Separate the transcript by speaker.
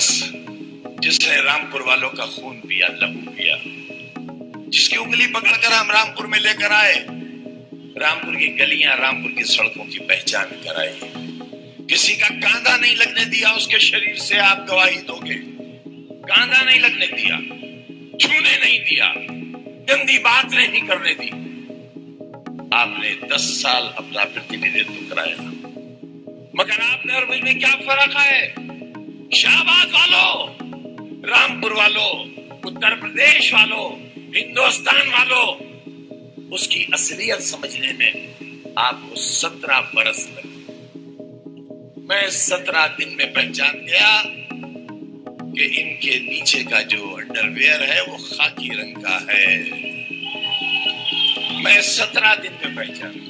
Speaker 1: शख्स जिसने रामपुर वालों का खून पिया, लहू पिया, जिसकी उंगली पकड़कर हम रामपुर में लेकर आए, रामपुर की गलियाँ, रामपुर की सड़कों की पहचान कराई। किसी का कांधा नहीं लगने दिया, उसके शरीर से आप गवाही दोगे। कांधा नहीं लगने दिया, छूने नहीं दिया, गंदी बात नहीं करने दी। आपने दस साल अपना प्रतिनिधित्व कराया। मगर आपने और में क्या फ़र्क है? शाहबाद वालों, रामपुर वालों, उत्तर प्रदेश वालों, हिंदुस्तान वालों, उसकी असलियत समझने में आपको सत्रह बरस लगे। मैं सत्रह दिन में पहचान गया कि इनके नीचे का जो अंडरवेयर है, वो खाकी रंग का है। मैं सत्रह दिन में पहचान गया।